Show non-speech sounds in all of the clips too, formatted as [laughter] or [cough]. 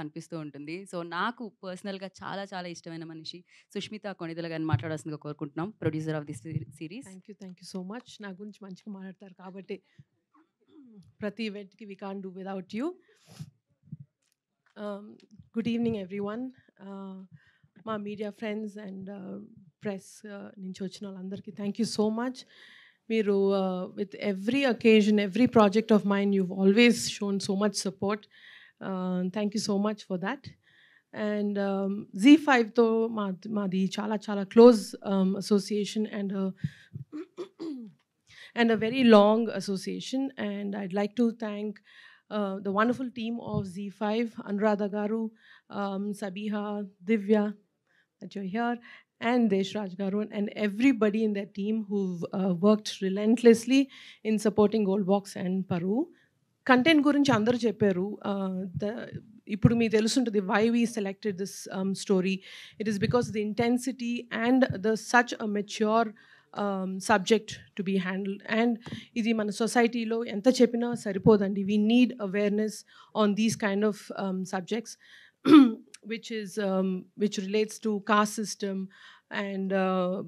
అనిపిస్తూ ఉంటుంది. సో, నాకు పర్సనల్‌గా చాలా చాలా ఇష్టమైన మనిషి సుష్మిత కొణిదెల గారిని మాట్లాడాల్సిందిగా కోరుకుంటున్నాం. Producer of this see thank you thank you so much. నా గురించి మంచిగా మాట్లాడతారు కాబట్టి ప్రతి ఈవెంట్కి we can do without you. Good evening everyone మా మీడియా ఫ్రెండ్స్ అండ్ ప్రెస్ నుంచి వచ్చిన వాళ్ళందరికీ థ్యాంక్ యూ సో మచ్. మీరు with every occasion every project of mine you always shown so much support. Thank you so much for that and Zee ఫైవ్తో మా మాది Chala, చాలా close association and and a very long association. And I'd like to thank uh, the wonderful team of ZEE5, Anuradha Garu, um, Sabiha, Divya, that you're here, and Deshraj Garu, and everybody in their team who've uh, worked relentlessly in supporting Gold Box and Paru. Content గురించి అందరూ చెప్పారు the ఇప్పుడు మీకు తెలుసుంటుంది why we selected this story it is because the intensity and the such a mature subject to be handle and ఇది మన సొసైటీలో ఎంత చెప్పినా సరిపోదండి we need awareness on these kind of subjects which is which relates to cost system and uh,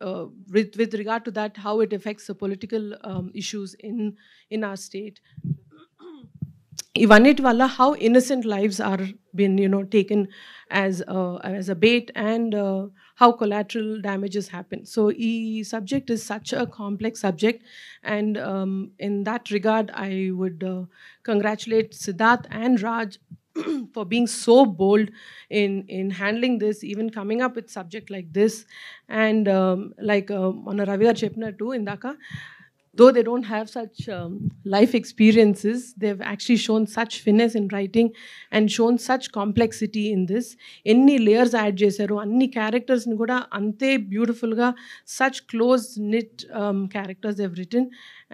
uh, with, with regard to that, how it affects the political um, issues in, in our state. Ivanit Wala, how innocent lives are being you know, taken as uh, as a bait and uh, how collateral damages happen. So, e subject is such a complex subject, and um, in that regard, I would uh, congratulate Siddharth and Raj [clears throat] for being so bold in in handling this, even coming up with subject like this, and um, like uh, on a Ravigar Chepna too, Indaka. Though they don't have such um, life experiences they've actually shown such finesse in writing and shown such complexity in this ఎన్ని layers add చేశారు అన్ని క్యారెక్టర్స్ని కూడా అంతే బ్యూటిఫుల్గా such close knit characters they've written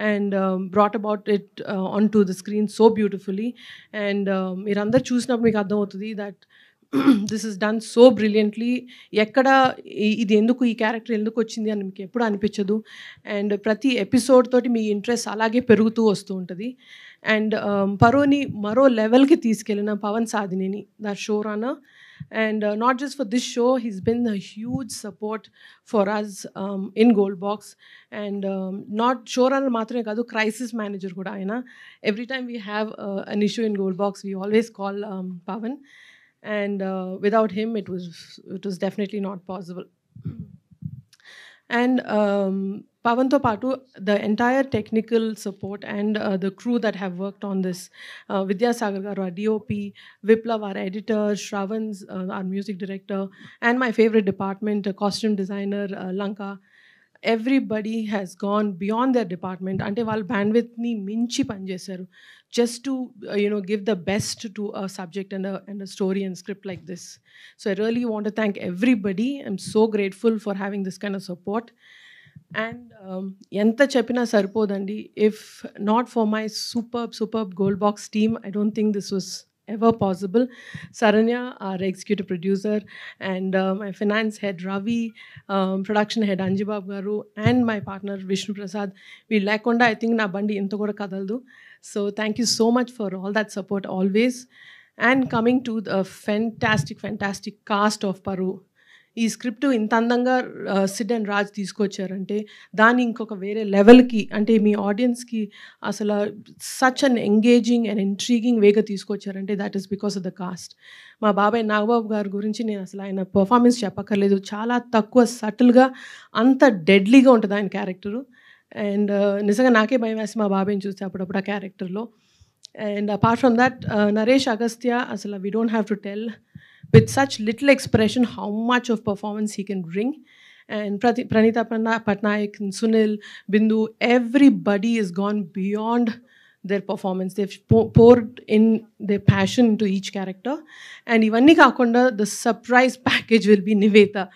and brought about it on to the screen so beautifully and మీరందరూ చూసినప్పుడు మీకు అర్థమవుతుంది that this is done so brilliantly ఎక్కడ ఇది ఎందుకు ఈ క్యారెక్టర్ ఎందుకు వచ్చింది అని మీకు ఎప్పుడు అనిపించదు. అండ్ ప్రతి ఎపిసోడ్ తోటి మీ ఇంట్రెస్ట్ అలాగే పెరుగుతూ వస్తూ ఉంటుంది. అండ్ పరోని మరో లెవెల్కి తీసుకెళ్ళిన Pavan Sadineni the show runner and not just for this show he's been a huge support for us in Gold Box and not show runner మాత్రమే కాదు క్రైసిస్ మేనేజర్ కూడా ఆయన. Every time we have an issue in Gold Box we always call Pavan and uh, without him it was it was definitely not possible. And um, Pavanto Patu, the entire technical support and uh, the crew that have worked on this, uh, Vidya Sagargaru, our DOP, Viplav, our editor, Shravan's, uh, our music director, and my favorite department, uh, costume designer, uh, Lanka, everybody has gone beyond their department అంటే వాళ్ళ బ్యాండ్విత్ని మించి పనిచేశారు just to uh, you know give the best to a subject and a, and a story and script like this so i really want to thank everybody i'm so grateful for having this kind of support and ఎంత చెప్పినా సరిపోదండి if not for my super super gold Box team I don't think this was ever possible. Saranya, our executive producer, and uh, my finance head Ravi, um, production head Anjibab Garu, and my partner Vishnu Prasad. We lakonda, I think na bandi into kadaldu. So thank you so much for all that support always. And coming to the fantastic, fantastic cast of Paru. ఈ script ఇంత అందంగా Sid and Raj తీసుకొచ్చారంటే దాన్ని ఇంకొక వేరే లెవెల్కి అంటే మీ ఆడియన్స్కి అసలు such an engaging and intriguing Vega తీసుకొచ్చారంటే that is because of the cast మా బాబాయ్ నాగబాబు గారి గురించి నేను అసలు ఆయన పర్ఫార్మెన్స్ చెప్పక్కర్లేదు. చాలా తక్కువ సటిల్గా అంత డెడ్లీగా ఉంటుంది ఆయన క్యారెక్టరు అండ్ నిజంగా నాకే భయం వేసి మా బాబాయ్ని చూస్తే అప్పుడప్పుడు ఆ క్యారెక్టర్లో and apart from that Naresh Agastya అసలు we don't have to tell with such little expression how much of performance he can bring. And Pranita Patna- Patnaik and Sunil, Bindu, everybody has gone beyond their performance. They've po- poured in their passion into each character. And Ivanni Kakonda, the surprise [laughs] package will be Niveta.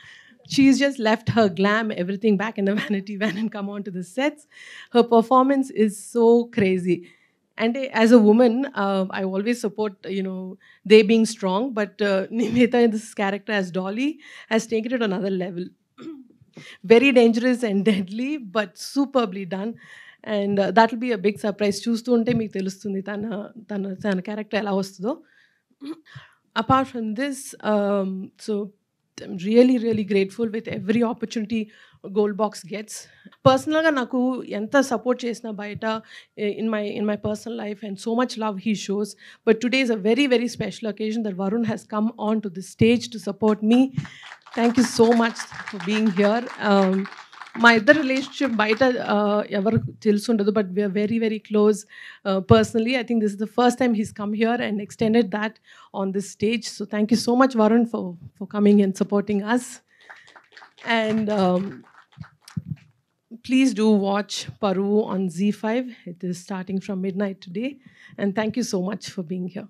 She's just left her glam, everything back in the vanity van and come on to the sets. Her performance is so crazy and as a woman, uh, I always support, you know, they being strong, but uh, [laughs] Niveta in this character as Dolly has taken it another level. [clears throat] Very dangerous and [laughs] deadly, but superbly done. And that will be a big surprise చూస్తూ ఉంటే మీకు తెలుస్తుంది తన తన తన character [clears throat] Apart from this, um, from this so I'm really, really grateful with every opportunity gold box gets పర్సనల్గా నాకు ఎంత సపోర్ట్ చేసిన బయట in my in my personal life and so much love he shows but today is a very very special occasion that Varun has come on to the stage to support me thank you so much for being here మా ఇద్దరు relationship బయట ఎవరు తెలుసుండదు but we're very very close personally I think this is the first time he's come here and extended that on this stage so thank you so much Varun for for coming and supporting us and please do watch Paru on ZEE5. It is starting from midnight today. And thank you so much for being here.